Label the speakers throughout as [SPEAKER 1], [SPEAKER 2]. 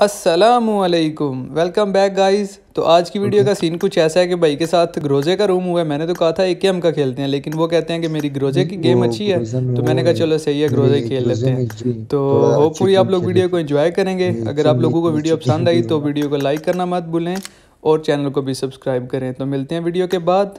[SPEAKER 1] असलकुम welcome back guys तो आज की वीडियो का सीन कुछ ऐसा है कि भाई के साथ ग्रोजे का रूम हुआ है। मैंने तो कहा था एक हम का खेलते हैं लेकिन वो कहते हैं कि मेरी ग्रोजे की गेम अच्छी है। तो मैंने कहा चलो सही है ग्रोजे खेल लेते हैं। तो होपफुली आप लोग वीडियो को एंजॉय करेंगे। अगर आप लोगों को वीडियो पसंद आई तो वीडियो को लाइक करना मत भूलें और चैनल को भी सब्सक्राइब करें। तो मिलते हैं वीडियो के बाद।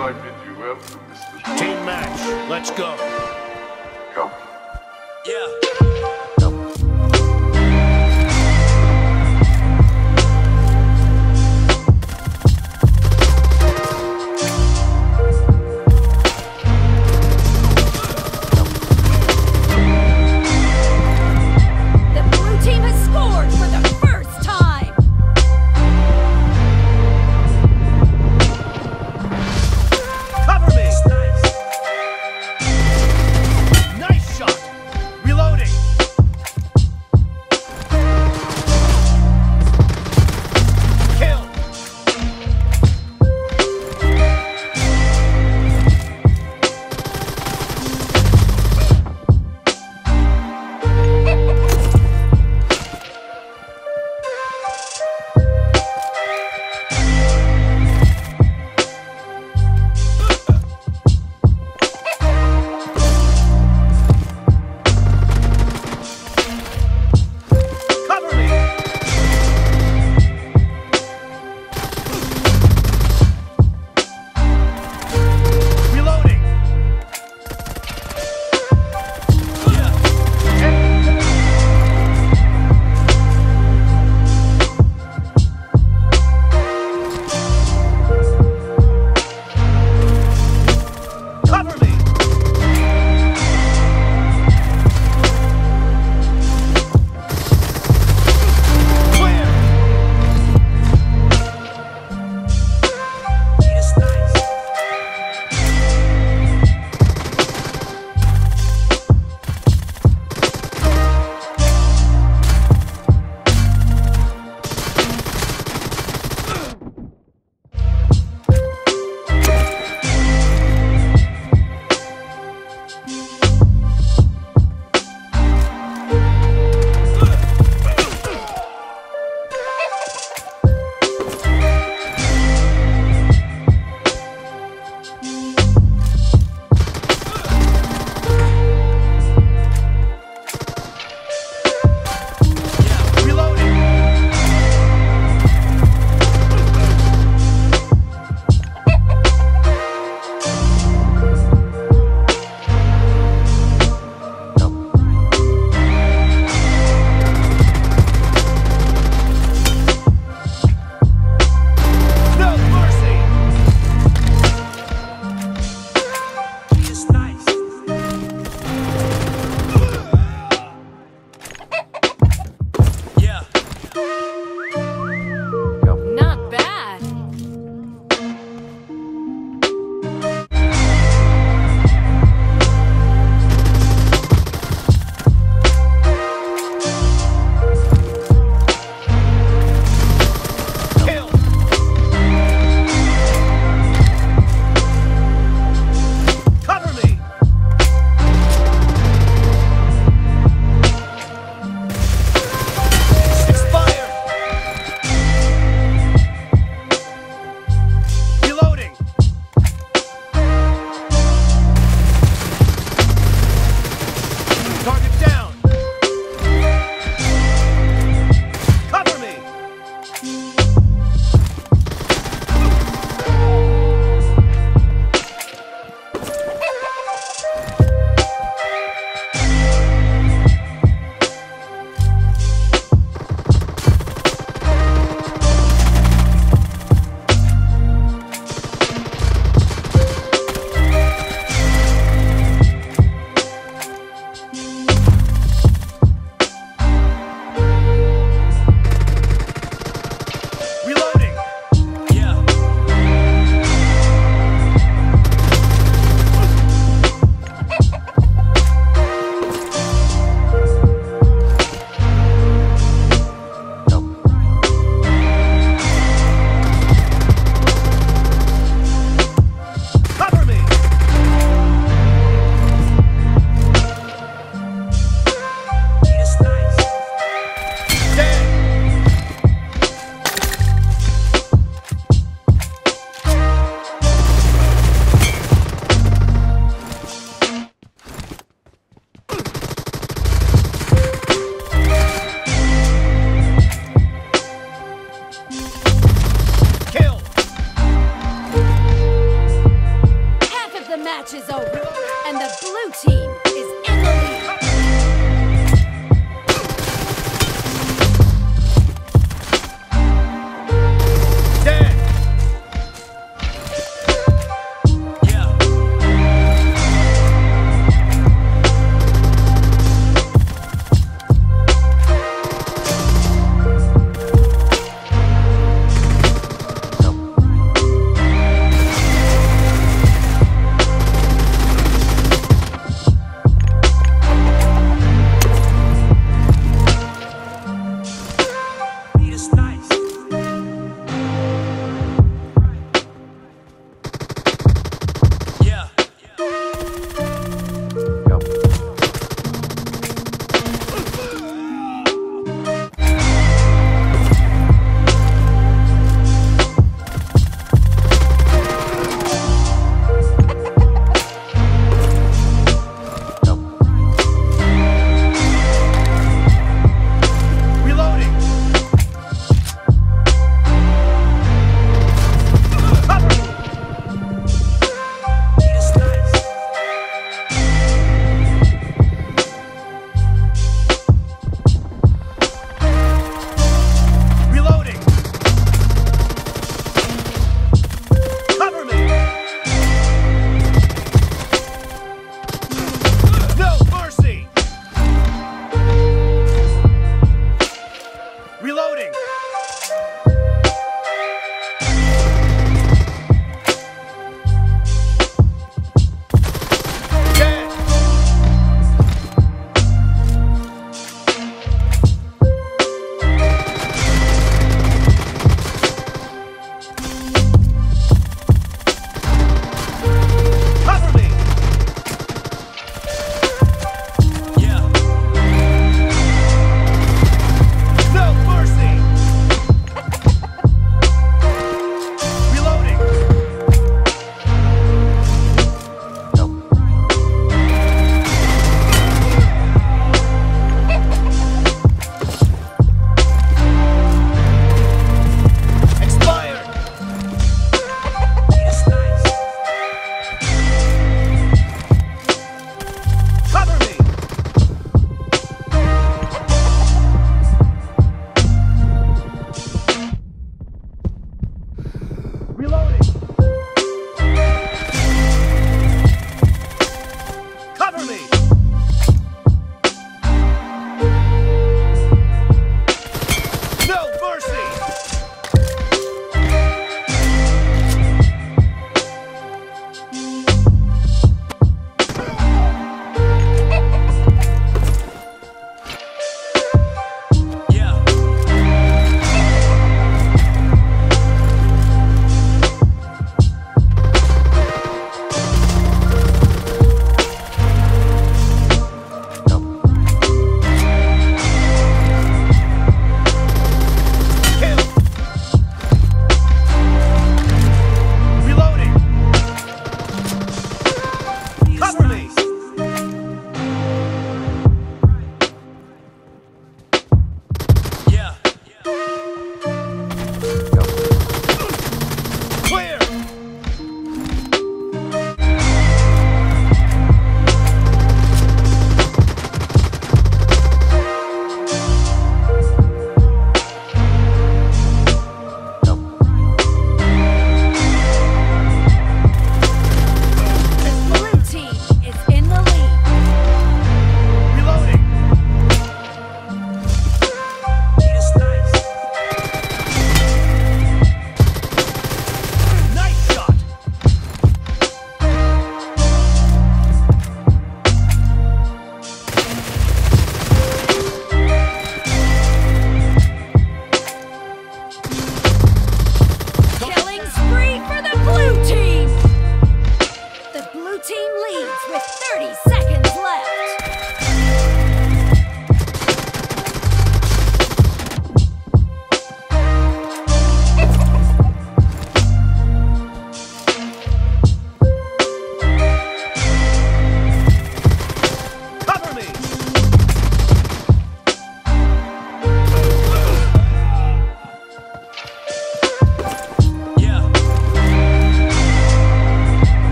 [SPEAKER 2] I bid you welcome,
[SPEAKER 3] Mr. Team match, let's go.
[SPEAKER 2] Come. Yeah.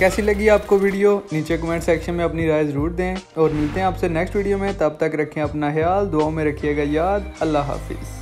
[SPEAKER 1] कैसी लगी आपको वीडियो? नीचे कमेंट सेक्शन में अपनी राय ज़रूर दें। और मिलते हैं आपसे नेक्स्ट वीडियो में। तब तक रखें अपना ख्याल, दुआओं में रखिएगा याद। अल्लाह हाफिज़।